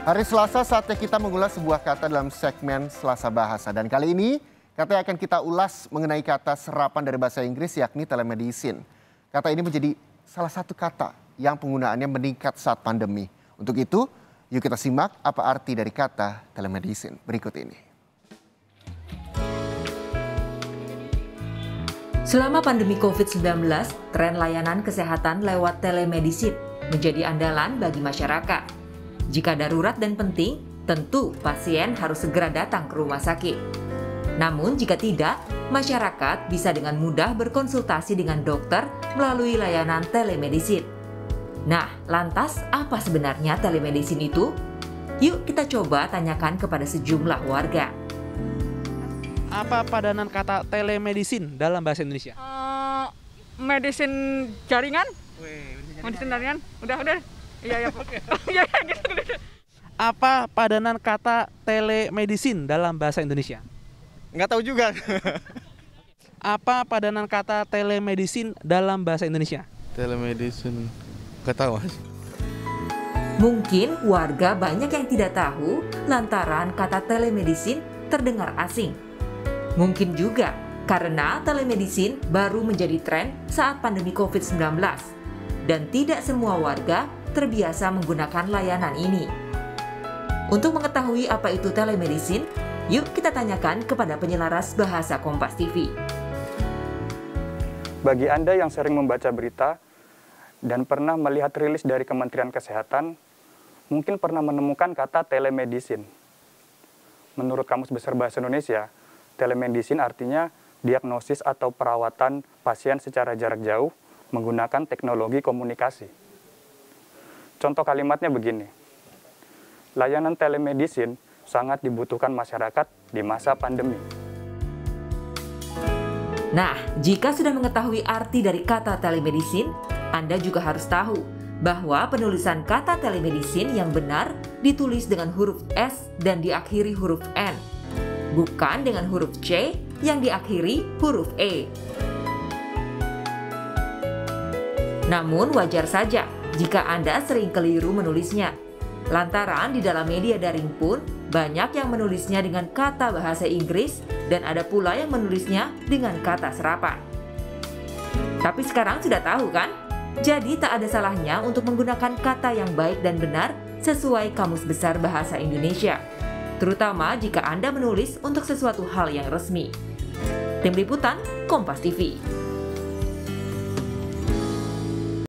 Hari Selasa saatnya kita mengulas sebuah kata dalam segmen Selasa Bahasa. Dan kali ini kata yang akan kita ulas mengenai kata serapan dari bahasa Inggris yakni telemedicine. Kata ini menjadi salah satu kata yang penggunaannya meningkat saat pandemi. Untuk itu, yuk kita simak apa arti dari kata telemedicine berikut ini. Selama pandemi COVID-19, tren layanan kesehatan lewat telemedicine menjadi andalan bagi masyarakat. Jika darurat dan penting, tentu pasien harus segera datang ke rumah sakit. Namun jika tidak, masyarakat bisa dengan mudah berkonsultasi dengan dokter melalui layanan telemedicine. Nah, lantas apa sebenarnya telemedicine itu? Yuk kita coba tanyakan kepada sejumlah warga. Apa padanan kata telemedicine dalam bahasa Indonesia? Uh, medicine jaringan? medicine jaringan? Udah, udah. Iya, iya. Iya, gitu. Apa padanan kata telemedicine dalam bahasa Indonesia? Nggak tahu juga. Apa padanan kata telemedicine dalam bahasa Indonesia? Telemedicine. Nggak tahu, Mas. Mungkin warga banyak yang tidak tahu lantaran kata telemedicine terdengar asing. Mungkin juga karena telemedicine baru menjadi tren saat pandemi COVID-19 dan tidak semua warga terbiasa menggunakan layanan ini. Untuk mengetahui apa itu telemedicine, yuk kita tanyakan kepada penyelaras bahasa Kompas TV. Bagi Anda yang sering membaca berita dan pernah melihat rilis dari Kementerian Kesehatan, mungkin pernah menemukan kata telemedicine. Menurut Kamus Besar Bahasa Indonesia, telemedicine artinya diagnosis atau perawatan pasien secara jarak jauh menggunakan teknologi komunikasi. Contoh kalimatnya begini, layanan telemedicine sangat dibutuhkan masyarakat di masa pandemi. Nah, jika sudah mengetahui arti dari kata telemedicine, Anda juga harus tahu bahwa penulisan kata telemedicine yang benar ditulis dengan huruf S dan diakhiri huruf N, bukan dengan huruf C yang diakhiri huruf E. Namun wajar saja jika Anda sering keliru menulisnya. Lantaran di dalam media daring pun banyak yang menulisnya dengan kata bahasa Inggris dan ada pula yang menulisnya dengan kata serapan. Tapi sekarang sudah tahu kan? Jadi tak ada salahnya untuk menggunakan kata yang baik dan benar sesuai Kamus Besar Bahasa Indonesia. Terutama jika Anda menulis untuk sesuatu hal yang resmi. Tim Liputan, Kompas TV.